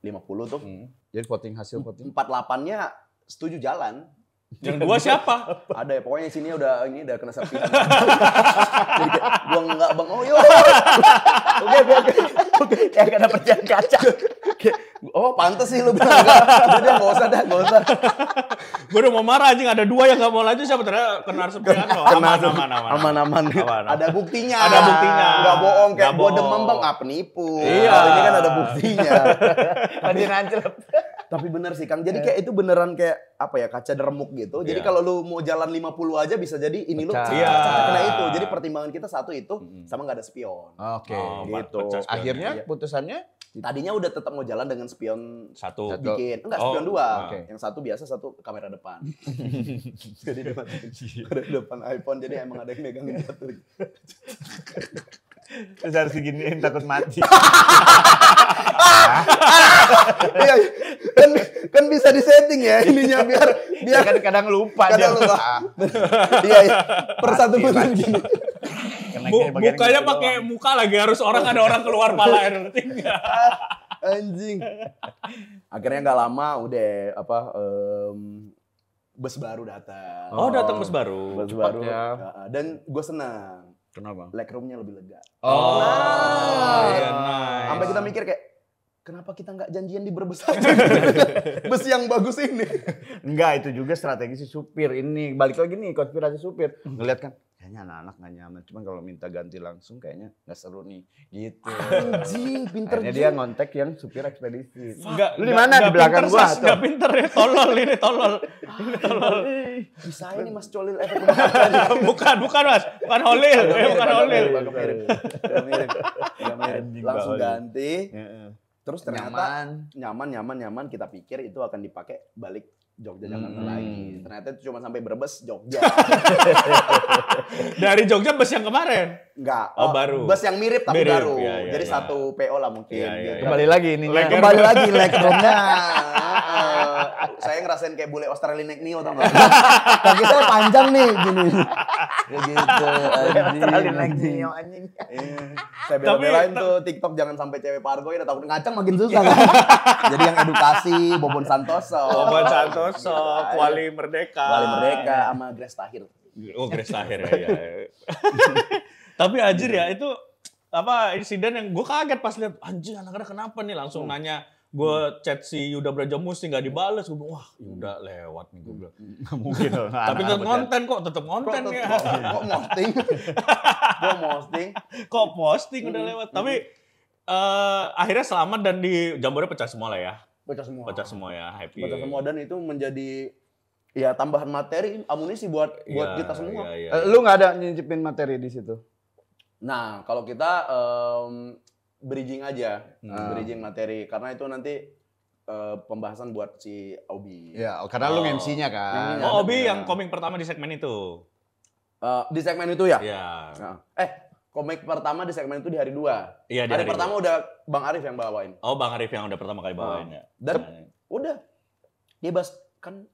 lima puluh tuh.
Hmm. jadi voting hasil voting?
empat delapannya setuju jalan.
Yang dua siapa?
ada ya pokoknya sini udah ini udah kena serpihan. Jadi gua enggak bang oh yo oke oke oke. Oke
yang kena percikan kaca
oh pantas sih lu bilang enggak udah deh nggak usah dah nggak usah
Gue udah mau marah anjing ada dua yang gak mau lanjut siapa ternyata kena sepian lo. Aman, aman, aman.
aman aman
Aman.
ada buktinya
Ada buktinya.
nggak bohong kayak
bohong.
demam bang nggak penipu
Iya.
Ini kan ada buktinya
tadi nancel
tapi bener sih kang. Jadi kayak itu beneran kayak apa ya kaca deremuk gitu. Jadi
Iya.
kalau lu mau jalan 50 aja bisa jadi ini lu
Pecah.
Iya.
kena itu. Jadi pertimbangan kita satu itu sama nggak ada spion.
Oke
Oh,
gitu.
akhirnya
Iya.
putusannya?
Tadinya udah tetap mau jalan dengan spion
Satu.
Bikin. Enggak
Oh,
spion dua. yang satu biasa satu kamera depan. Jadi depan kamera depan iPhone jadi emang ada yang megangin satu
terus harus diginiin takut mati
iya kan kan bisa disetting ya ininya biar
dia
biar
kan kadang lupa
kadang
dia.
lupa.
Ah,
iya iya per satu
mati.
gini
mukanya
gitu
pakai muka lagi harus orang ada orang keluar pala air tinggal.
anjing akhirnya nggak lama udah apa em, bus baru datang
Oh, datang bus baru.
bus
cepat
baru
ya.
Ya, dan gue senang
kenapa
legroomnya lebih lega
Oh,
Nah.
iya, nice.
sampai kita mikir kayak kenapa kita nggak janjian di Brebes aja bus yang bagus ini
Enggak, itu juga strategi si supir ini. Balik lagi nih konspirasi supir. Ngeliat kan, kayaknya anak-anak nggak nyaman. Cuman kalau minta ganti langsung kayaknya nggak seru nih. Gitu.
Anjing, pinter
Akhirnya
juga.
dia ngontek yang supir ekspedisi.
Enggak,
Lu di mana? Di belakang gua, atau?
Enggak pinter ya, tolol ini tolol. Ini tolol.
Bisa ini Mas Colil efek
bukan, bukan Mas. Bukan Holil, eh, bukan Holil.
Langsung ganti.
Heeh.
Terus ternyata
Nyaman.
nyaman, nyaman, nyaman. Kita pikir itu akan dipakai balik Jogja Jakarta
Hmm.
lagi. Ternyata itu cuma sampai Brebes Jogja.
Dari Jogja bus yang kemarin.
Enggak.
Oh,
eh,
baru.
Bus yang mirip tapi
Mirip,
baru.
iya, iya,
Jadi
iya.
satu PO lah mungkin.
Iya,
gitu.
iya.
Kembali lagi ini.
Kembali lagi legroomnya. Saya ngerasain kayak bule Australia naik Neo tau gak? Kaki saya panjang nih gini. Kayak gitu.
Australia naik
anjing.
Neo, anjing.
Iya. Saya
Tapi-
bela-belain tuh TikTok jangan sampai cewek pargo ya takut ngacang makin susah kan. Jadi yang edukasi Bobon Santoso.
Boban Santoso,
Iya.
Kuali Merdeka.
Wali Merdeka sama Grace Tahir.
Oh, Grace Tahir ya. ya. Tapi anjir ya, itu apa insiden yang gue kaget pas lihat anjir anak-anak kenapa nih langsung nanya gue chat si Yuda Brajamusti nggak dibales gue bilang wah Yuda lewat nih gue bilang
Nggak mungkin. loh,
tapi tetap konten kok tetap konten
kok,
ya
kok posting? Kok posting?
kok posting udah lewat tapi eh, akhirnya selamat dan di Jambore pecah semua lah ya
Baca semua.
pecah semua ya happy
Baca semua dan itu menjadi ya tambahan materi amunisi buat buat kita semua.
iya, iya.
Eh, Lu nggak ada nyicipin materi di situ?
Nah, kalau kita em, bridging aja,
Hmm.
bridging materi karena itu nanti eh, pembahasan buat si Obi.
Ya, karena lu
Oh.
MC-nya kan.
Oh Obi
Iya.
yang komik pertama di segmen itu
Eh, di segmen itu ya?
ya
Nah, eh, komik pertama di segmen itu di hari dua.
iya di
hari,
hari
pertama udah Bang Arif yang bawain.
oh Bang Arif yang udah pertama kali bawain ya
Dan
Nah,
udah dia bahas kan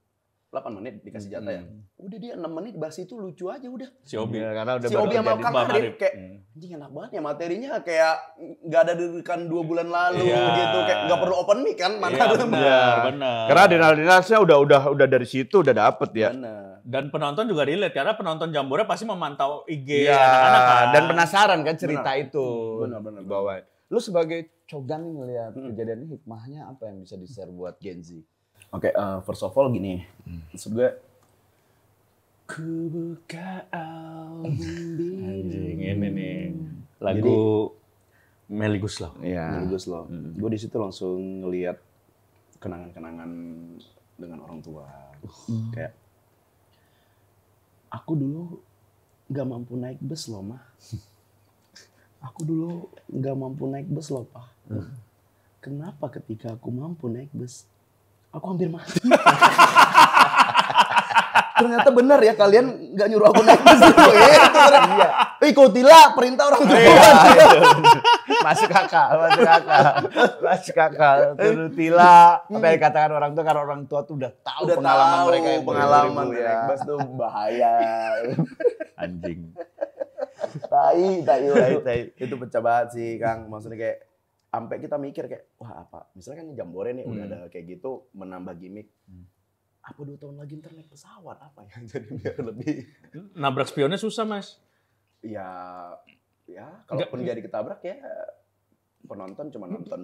8 menit dikasih jatah ya.
Hmm.
Udah dia 6 menit bahas itu lucu aja udah.
si Obi
Iya, karena udah
Si Obi sama Kang Arif kayak
Hmm.
anjing enak banget ya materinya kayak nggak ada derekan dua bulan lalu
Iya.
gitu kayak nggak perlu open mic kan mana
Iya,
ada
benar,
Iya.
benar.
Karena adrenalinnya udah udah udah dari situ udah dapet ya.
Bener.
dan penonton juga relate karena penonton Jambore pasti memantau IG
Iya,
anak-anak kan.
dan penasaran kan cerita itu.
Benar, benar, benar.
Bawa. Lu sebagai cogan nih ngeliat
Hmm.
kejadian ini hikmahnya apa yang bisa di-share buat Gen Z?
Oke, eh, first of all gini, maksud gue ku buka
Anjing ini nih lagu Meli Guslau.
Iya.
Bagus loh. Gue di situ langsung ngelihat kenangan-kenangan dengan orang tua. Kayak aku dulu nggak mampu naik bus loh mah. Aku dulu nggak mampu naik bus loh pak. Kenapa ketika aku mampu naik bus, aku hampir mati. Ternyata benar ya kalian nggak nyuruh aku naik bus dulu ya. Iya. Ikutilah perintah orang tua.
Iya, masuk akal, masuk akal, masuk akal. Turutilah apa yang dikatakan orang tua karena orang tua tuh udah tahu
udah
pengalaman
tahu
mereka yang
pengalaman
beribu-ribu
naik bus tuh bahaya.
Anjing.
tai, tai, tai,
tai.
Itu pecah banget sih, Kang. Maksudnya kayak sampai kita mikir kayak wah apa? Misalnya kan Jambore nih udah
Hmm.
ada kayak gitu menambah gimmick. Apa dua tahun lagi ntar naik pesawat apa ya? Jadi biar lebih
Nabrak spionnya susah mas.
ya ya kalaupun jadi ketabrak ya penonton cuma nonton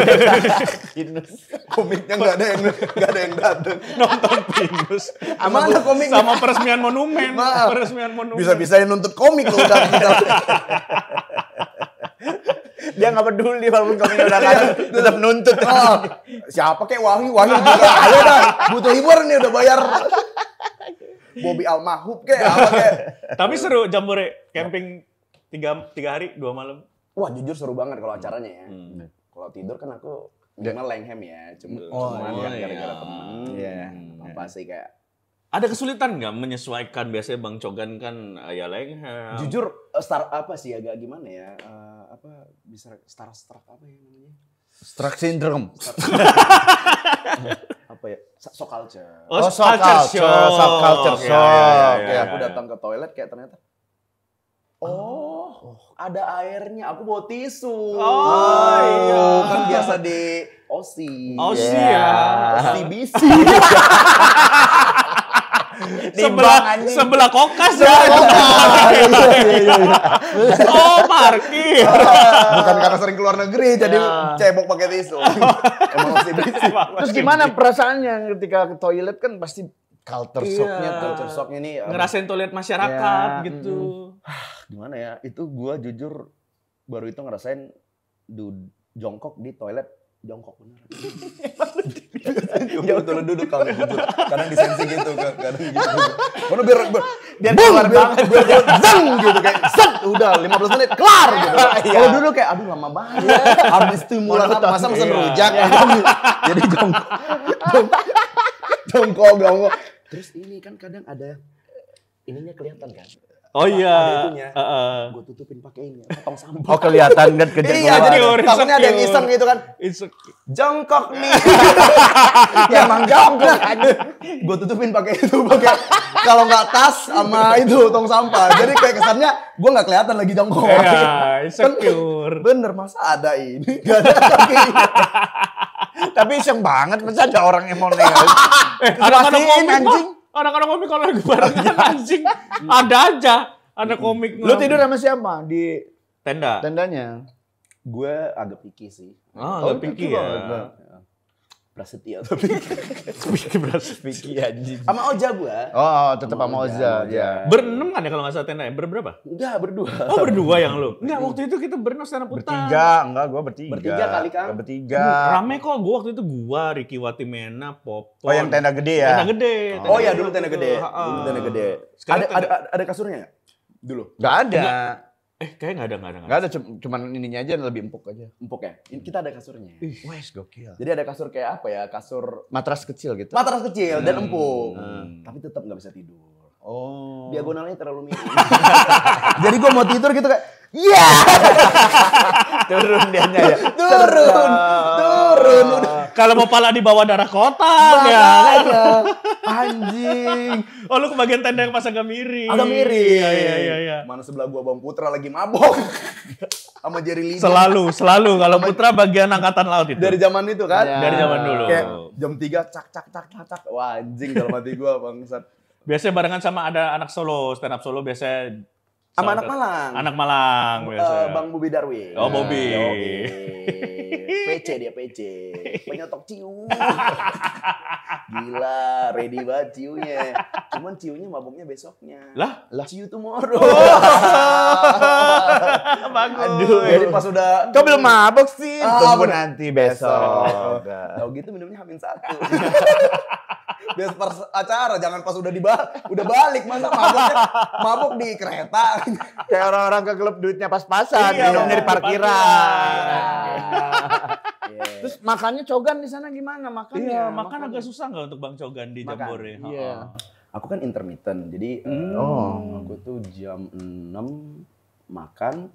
Pinus. komiknya nggak ada yang nggak ada yang datang
Nonton Pinus.
Mana komiknya?
Sama peresmian monumen.
Maaf.
Peresmian monumen.
bisa-bisa nuntut komik loh udah udah
Dia nggak peduli walaupun komiknya udah kalah, tetap nuntut.
Oh, siapa kayak Wahyu Wahyu juga. Ayo dah butuh hiburan nih udah bayar. Bobby Almahub kayak apa kayak
Tapi seru Jambore camping tiga, tiga hari dua malam.
wah jujur seru banget kalau acaranya ya.
Hmm.
kalau tidur kan aku minimal Langham ya cuma
Oh,
cuman
iya.
kan gara-gara temen.
Iya.
apa sih kayak
Ada kesulitan nggak menyesuaikan biasanya Bang Cogan kan eh, ya Lenghem.
jujur eh, star apa sih agak gimana ya eh, apa bisa star struck apa ya namanya
Struck syndrome.
apa ya So- so culture
Oh,
Oh,
culture
subculture,
shock.
subculture
Iya,
shock.
iya, iya,
kayak
iya,
aku datang ke toilet kayak ternyata oh, ada airnya aku bawa tisu
Oh, iya.
kan biasa di Osi
Osi ya.
Osi bisi
Sebelah sebelah kokas ya. oh, parkir.
bukan karena sering keluar negeri jadi
Ya.
cebok pakai tisu emang
Terus gimana perasaannya ketika ke toilet kan pasti culture
Iya.
shocknya tuh.
Culture shocknya nih
Ngerasain toilet masyarakat
Ya,
gitu.
gimana ya? Itu gua jujur baru itu ngerasain du jongkok di toilet jongkok bener. Jongkok dulu duduk kalau jujur. Kadang disensi gitu, kadang gitu. Mana biar biar
Biar
Bung,
keluar banget.
biar, biar zeng gitu kayak set udah 15 menit kelar gitu.
Iya.
Kalau dulu kayak aduh lama banget. Habis stimulan masa mesen
Iya.
rujak. Jadi jongkok. Jongkok, jongkok, jongkok. Terus ini kan kadang ada ininya kelihatan kan.
Oh
Ada
iya.
itunya.
Heeh.
Gue tutupin pakai ini, potong sampah.
Oh kelihatan kan kejadian.
Iya, jadi takutnya ada yang iseng gitu kan.
Insecure.
Jongkok nih.
ya emang jongkok
gue tutupin pakai itu, pakai kalau nggak tas sama itu tong sampah. Jadi kayak kesannya gue nggak kelihatan lagi jongkok.
Iya, insecure.
Bener masa ada ini? Gak ada kaki.
Tapi iseng banget masa ada orang yang mau nengok.
Eh, komik
anjing.
Anak-anak komik kalau lagi barengan anjing. Ada aja anak komik.
Lu tidur sama siapa di
tenda.
tendanya?
gue agak picky sih.
Ah,
Oh,
oh, pikir
itu
ya.
tapi
Vicky anjing.
sama Oja gue.
Oh, tetap
Sama Oza.
ya.
Berenam kan ya kalau nggak salah tenda ya? Berberapa?
Enggak berdua.
Oh berdua yang lu? Enggak, waktu itu kita berenam stand up
Bertiga, enggak gua bertiga.
Bertiga kali.
Enggak Bertiga.
Rame kok, gua waktu itu gua, Ricky Watimena, Popon.
Oh, yang tenda gede ya?
Tenda gede.
Oh iya dulu tenda gede. Dulu tenda gede.
Sekarang
Ada, ada ada kasurnya nggak? Dulu.
Enggak ada.
Eh, kayaknya nggak ada, nggak ada. nggak
Enggak ada, cum- cuman ininya aja lebih empuk aja.
Empuk ya. Ini kita ada kasurnya.
Wes, gokil.
Jadi ada kasur kayak apa ya? Kasur
Matras kecil gitu.
matras kecil dan empuk.
Hmm.
Tapi tetap nggak bisa tidur.
Oh.
Diagonalnya terlalu miring. Jadi gue mau tidur gitu kayak, iya
turun dianya ya.
turun, turun. Udah.
Kalau mau pala di bawah darah kotak ya.
Makanya. Anjing.
Oh lu ke bagian tenda yang pas agak miring.
Agak miring.
Iya iya iya. iya.
Mana sebelah gua Bang Putra lagi mabok. Sama Jerry Lee.
Selalu selalu kalau Putra bagian angkatan laut itu.
Dari zaman itu kan.
Ya.
Dari zaman dulu.
Kayak jam 3 cak cak cak cak cak. Wah anjing dalam hati gua bangsat.
Biasanya barengan sama ada anak solo, stand up solo biasanya
Sama anak Malang.
Anak Malang
Eh,
biasanya.
Bang Bobi Darwin.
Oh, Bobi.
Yoi. PC dia PC. Penyotok ciu. Gila, ready banget ciunya. Cuman ciunya mabuknya besoknya.
Lah?
Lah ciu tomorrow.
Bagus.
Aduh, jadi pas udah
Kau belum mabok sih.
Ah,
Tunggu
bener.
nanti besok.
Tahu gitu minumnya hamin satu. Biar pas acara, jangan pas udah dibalik, udah balik masa mabuk mabuk di kereta.
Kayak orang-orang ke klub duitnya pas-pasan,
Iya,
minumnya di
di parkiran.
parkiran. Terus makannya cogan di sana gimana makannya?
Iya, makan agak susah nggak untuk Bang Cogan di
Makan.
Jambore?
Iya.
Aku kan intermittent, jadi eh,
Oh.
aku tuh jam 6 makan,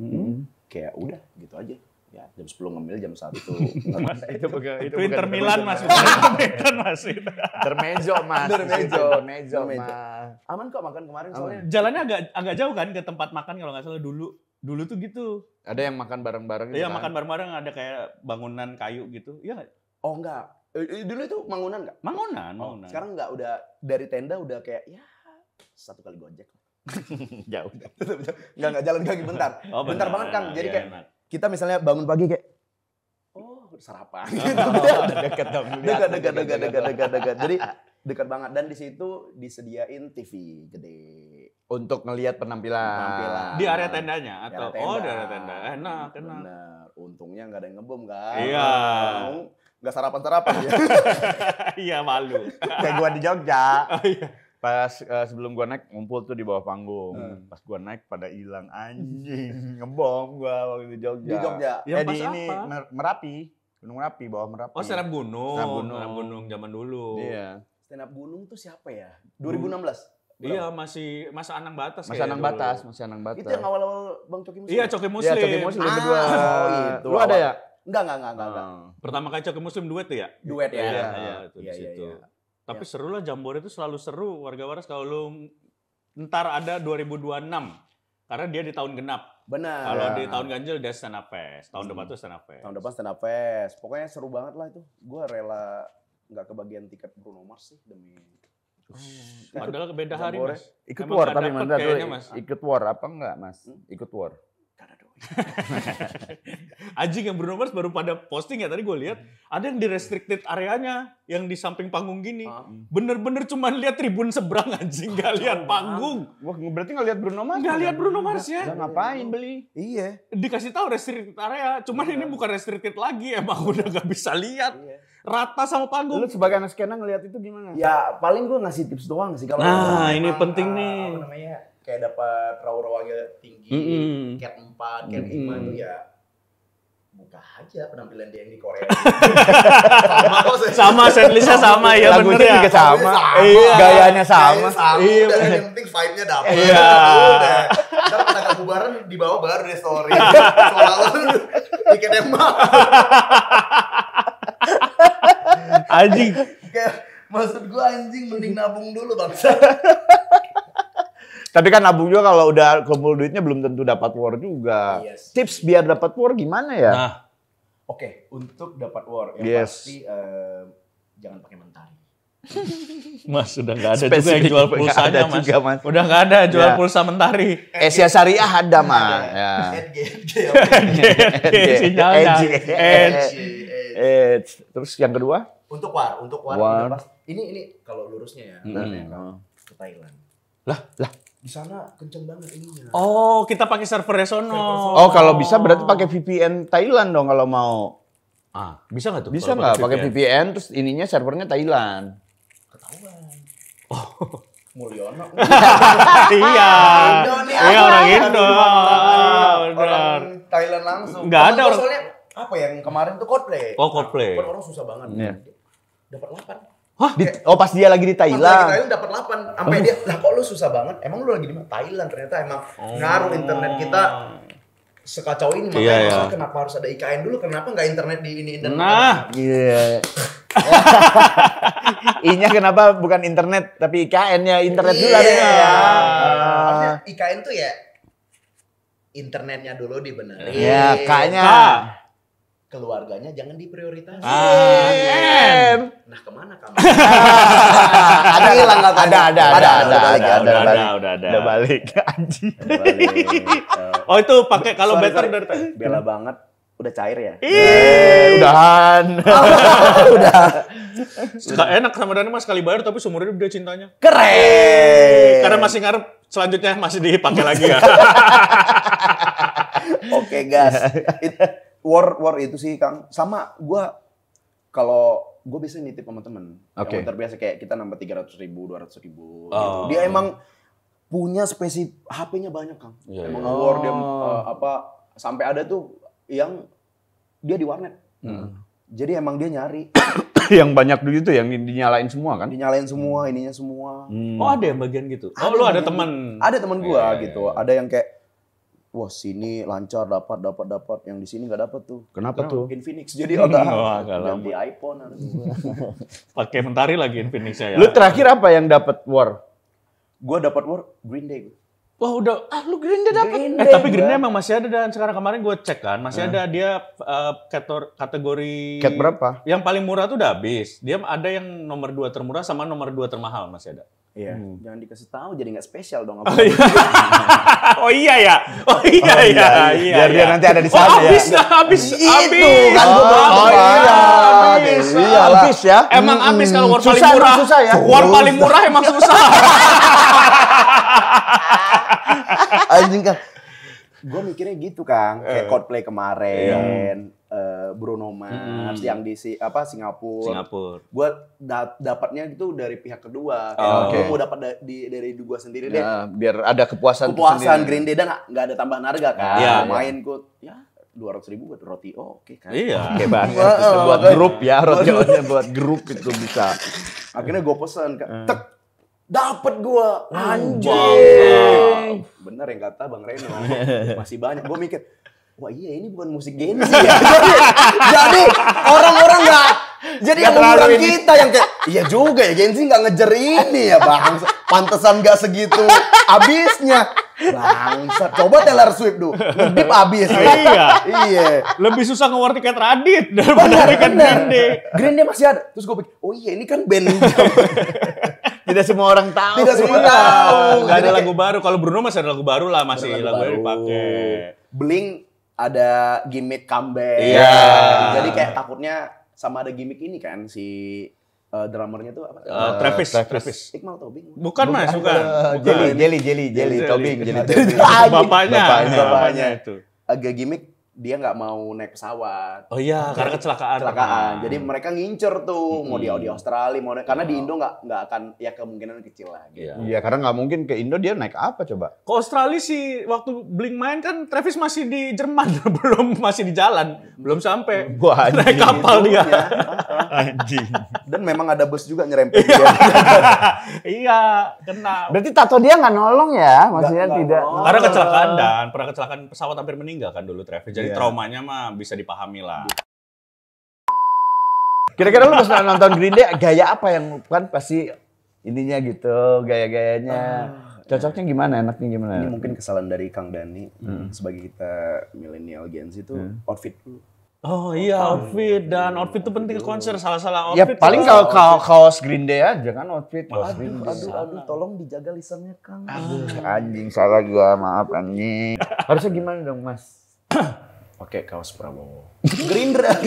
kayak udah gitu aja. Ya, jam 10 ngemil, jam 1
itu bukan
Itu Inter Milan mas, bukan Intermittent mas. itu.
Intermezzo mas.
Intermezzo.
Intermezzo mas.
Aman kok makan kemarin soalnya.
Jalannya agak agak jauh kan ke tempat makan kalau nggak salah dulu. Dulu tuh gitu.
Ada yang makan bareng-bareng gitu
Iya
kan?
makan bareng-bareng ada kayak bangunan kayu gitu. Iya nggak?
Oh enggak. Eh, eh, dulu itu mangunan enggak?
Bangunan,
Oh,
bangunan.
sekarang enggak udah dari tenda udah kayak ya satu kali gojek.
Jauh.
Enggak enggak jalan kaki bentar.
Oh,
bentar
benar.
banget Kang. Jadi
Iya,
kayak
enak.
Kita misalnya bangun pagi kayak oh sarapan.
Dekat
dekat dekat dekat dekat dekat dekat. Jadi dekat banget dan di situ disediain TV gede.
Untuk ngelihat penampilan.
Penampilan.
Di area tendanya atau
Di area
oh di
tenda.
area tenda. Enak, enak.
Bener. Untungnya nggak ada yang ngebom kan.
Iya.
Nggak sarapan sarapan ya.
Iya malu.
Kayak gua di Jogja.
Oh, iya.
Pas eh, sebelum gua naik ngumpul tuh di bawah panggung.
Hmm.
Pas gua naik pada hilang anjing. Ngebom gua waktu di Jogja.
Di Jogja.
Eh,
pas
di ini
apa?
Mer- Merapi. Gunung Merapi, bawah Merapi.
Oh stand up gunung.
Stand up gunung.
Stand up gunung zaman dulu.
Iya.
Stand up gunung tuh siapa ya? 2016.
Iya masih masa anang batas kayaknya
anang
dulu.
batas, masih anang batas.
Itu yang awal-awal Bang Coki Muslim.
Iya Coki Muslim.
Iya, Coki Muslim
Ah,
berdua.
oh, itu
Lu ada ya?
Enggak, enggak, enggak, enggak.
Oh.
Pertama kali Coki Muslim duet tuh ya?
Duet ya.
Iya,
Iya,
iya, itu di
Iya, iya,
situ.
iya.
Tapi seru lah Jambore itu selalu seru warga waras kalau lu ntar ada 2026 karena dia di tahun genap.
Benar.
Kalau
Iya.
di tahun ganjil dia stand up fest. Tahun depan tuh stand up fest.
tahun depan stand up fest. Pokoknya seru banget lah itu. Gue rela nggak kebagian tiket Bruno Mars sih demi
Padahal beda hari mas.
Ikut
Emang
war tapi mantap tuh.
kayaknya, Mas.
Ikut war apa enggak, Mas?
Hmm?
Ikut war.
Gak.
Anjing yang Bruno Mars baru pada posting ya tadi gue lihat ada yang di restricted areanya yang di samping panggung gini.
Ah.
Bener-bener cuma lihat tribun seberang anjing, nggak lihat panggung.
Wah, berarti nggak lihat Bruno Mars?
Nggak lihat Bruno Mars ya.
Lah, ngapain beli?
Iya.
Dikasih tahu restricted area, cuman ini bukan restricted lagi emang udah nggak bisa lihat.
Iya.
Rata sama
Lu
panggung.
sebagai anak skena ngelihat itu gimana?
Ya paling gue ngasih tips doang sih kalau
Nah, ini penting
ah,
nih.
Apa namanya? Kayak dapat rawa-rawanya tinggi,
Mm-mm.
cat 4, cat 5
Mm-mm.
itu ya buka aja penampilan dia yang di Korea. sama kok.
Sama setlistnya sama ya bener
Lagunya
ya.
juga sama.
Iya.
Gayanya sama.
Gayanya sama.
Iya,
Udah, yang penting vibe-nya dapet.
Iya.
Udah. Ntar bubaran di bawah baru deh story. Soalnya tiketnya mah.
Anjing.
Kayak maksud gua anjing mending nabung dulu bangsa.
Tapi kan nabung juga kalau udah kumpul duitnya belum tentu dapat war juga.
Iya sih.
Tips biar dapat war gimana ya?
Nah,
Oke, untuk dapat war yang
Yes.
pasti eh, jangan pakai mentari.
Mas udah nggak ada juga yang
Spesifik,
jual pulsanya
ada
mas.
juga, Mas.
Udah nggak ada jual
Ya.
pulsa mentari.
Asia Syariah ada mah. Ya.
Edge, edge.
Sinyalnya.
Edge. Eh, terus yang kedua?
Untuk war, untuk war,
War.
Ini ini kalau lurusnya ya, benar ya, kalau ke Thailand.
Lah,
lah.
Di sana kenceng banget ininya.
Oh, kita pakai server sono.
Oh, kalau bisa berarti pakai VPN Thailand dong kalau mau.
Ah, bisa nggak tuh?
Bisa nggak pakai VPN terus ininya servernya Thailan?
Ketahuan. Mulyono.
iya.
Indo nih,
Iya orang Indo. Ah,
Orang
Benar.
Thailand langsung.
Nggak
Temen
ada orang-
Soalnya apa yang kemarin tuh Coldplay.
Oh, Coldplay.
Orang susah banget.
Iya.
Dapat 8.
Di- oh pas dia lagi di
Pas lagi
Thailand.
Thailand dapat 8. Sampai dia, lah kok lu susah banget? Emang lu lagi di mana? Thailand. Ternyata emang ngaruh internet kita sekacau ini. Makanya
Iya, iya.
maksudnya kenapa harus ada IKN dulu? Kenapa nggak internet di ini internet?
Nah,
Iya. Inya kenapa bukan internet tapi IKN ya internet dulu
Iya.
adanya ya.
Maksudnya IKN tuh ya internetnya dulu dibenerin.
Ya, kayaknya.
Kak.
Keluarganya jangan diprioritaskan.
Ah,
Nah, ke mana kamu?
ada hilang ada ada ada ada ada
balik,
ada
udah
balik.
ada, udah ada.
Udah balik anjing.
Oh, itu pakai kalau better dari
Bela banget. Udah cair ya?
Eh, udahan.
Suka enak sama Dani mas sekali bayar tapi seumur hidup dia cintanya.
Keren.
Karena masih ngarep selanjutnya masih dipakai lagi ya.
Oke, gas. War war itu sih, Kang. Sama gua kalau gue bisa nitip sama temen.
Oke.
Yang terbiasa kayak kita nambah 300 ribu, 200 ribu.
Oh.
Gitu. Dia emang punya spesifik HP-nya banyak, Kang.
Iya,
emang
iya.
war dia eh, apa sampai ada tuh yang dia di warnet. Jadi emang dia nyari,
yang banyak dulu itu yang dinyalain semua kan?
dinyalain semua, ininya semua.
Hmm.
Oh ada yang bagian gitu. Oh
Ada
lu ada
bagian
teman.
Ada teman gua
Iya, iya,
gitu. Ada yang kayak wah sini lancar dapat dapat dapat yang di sini nggak dapat tuh.
Kenapa tuh?
Infinix jadi otak.
Oh,
ganti iPhone gua.
Pakai mentari lagi Infinix ya.
Lu terakhir apa yang dapat war?
gua dapat war Green Day. gua.
Wah udah. Ah lu Green Day dapat.
Green
Eh tapi Green
gua.
Day emang masih ada dan sekarang kemarin gue cek kan masih ada dia eh, kator- kategori
Cat berapa?
Yang paling murah tuh udah habis. Dia ada yang nomor 2 termurah sama nomor 2 termahal masih ada.
Iya. Jangan dikasih tahu jadi nggak spesial dong.
Oh iya. oh iya ya. Oh iya iya iya.
Biar dia
iya.
nanti ada di
Oh,
sana ya.
habis habis
Itu
habis.
kan gua
Oh,
bilang,
oh iya.
habis.
Iya, habis ya.
Emang
Hmm,
habis kalau war paling murah.
susah ya.
War paling murah emang susah.
Anjing kan. Gue mikirnya gitu Kang, kayak
Eh.
Coldplay kemarin, eh, Bruno Mars
Mm-mm.
yang di si, apa Singapura.
Singapura.
Gue dapatnya itu dari pihak kedua. Kayak
Oh,
gue
oke.
mau dapat da- di, dari gue sendiri deh.
Ya, biar ada kepuasan
Kepuasan. Green Day dan nggak ada tambahan harga kan.
Iya,
Main gue ya dua ratus ribu buat roti, oh, oke kan.
Iya.
Oke banget.
Wah,
Bisa buat grup ya, rotinya buat grup itu bisa.
Akhirnya gue pesen, kan. tek, dapet gue, anjing.
Wow.
Bener yang kata Bang Reno, masih banyak. Gue mikir, wah iya ini bukan musik Gen Z ya. jadi, jadi orang-orang nggak, jadi
Nggak
yang umuran
ini.
kita yang kayak, iya juga ya Gen Z nggak ngejar ini ya bang. Pantesan nggak segitu abisnya. Bangsat, coba Taylor Swift dulu, ngedip abis.
Iya.
iya.
Lebih susah nge tiket Radit daripada
Bener,
tiket
bener.
Green Day.
Green Day masih ada. Terus gue pikir, oh iya ini kan band
Tidak semua orang tahu.
Tidak semua tahu.
Nggak ada lagu baru. Kalau Bruno masih ada lagu baru lah, masih lagu
lagu
baru dipakai.
Blink ada gimmick comeback.
Iya.
Jadi kayak takutnya sama ada gimmick ini kan si eh, drummernya tuh apa?
Eh, Travis, Travis.
Iqmal Tobing.
Bukan mas, bukan.
Eh,
Bukan.
Jelly, jelly, jelly, jelly,
Jelly.
tobing, jelly, tobing.
Bapaknya,
Bapaknya.
bapaknya itu.
Agak gimmick dia nggak mau naik pesawat.
Oh iya, karena kecelakaan.
Kecelakaan.
Ah.
Jadi mereka ngincer tuh mau di di Australia mau naik- karena di Indo nggak nggak akan ya kemungkinan kecil lah. gitu.
Iya.
Iya, karena nggak mungkin ke Indo dia naik apa coba?
Ke Australia sih waktu Blink main kan Travis masih di Jerman, belum masih di jalan, belum sampai
Wah,
naik kapal dia.
Ya.
Anjing.
Dan memang ada bus juga nyerempet dia.
iya, kena.
Berarti tato dia nggak nolong ya? Maksudnya
Nggak
tidak.
nolong.
Karena kecelakaan dan pernah kecelakaan pesawat hampir meninggal kan dulu Travis. Jadi
Iya.
traumanya mah bisa dipahami lah.
Kira-kira lu pas nonton Green Day gaya apa yang kan pasti ininya gitu, gaya-gayanya. Cocoknya gimana? Enaknya gimana?
Ini mungkin kesalahan dari Kang Dani sebagai kita milenial Gen Z itu outfit dulu.
Oh iya, outfit dan outfit itu penting ke konser. Salah-salah
Ya
outfit.
paling kalau kalau kaos Green Day aja kan outfit. Kaos Green
Aduh,
Day.
aduh, aduh, tolong dijaga lisannya Kang.
Aduh, anjing salah gua, maaf anjing. Harusnya gimana dong, Mas?
Pakai kaos Prabowo. Gerindra.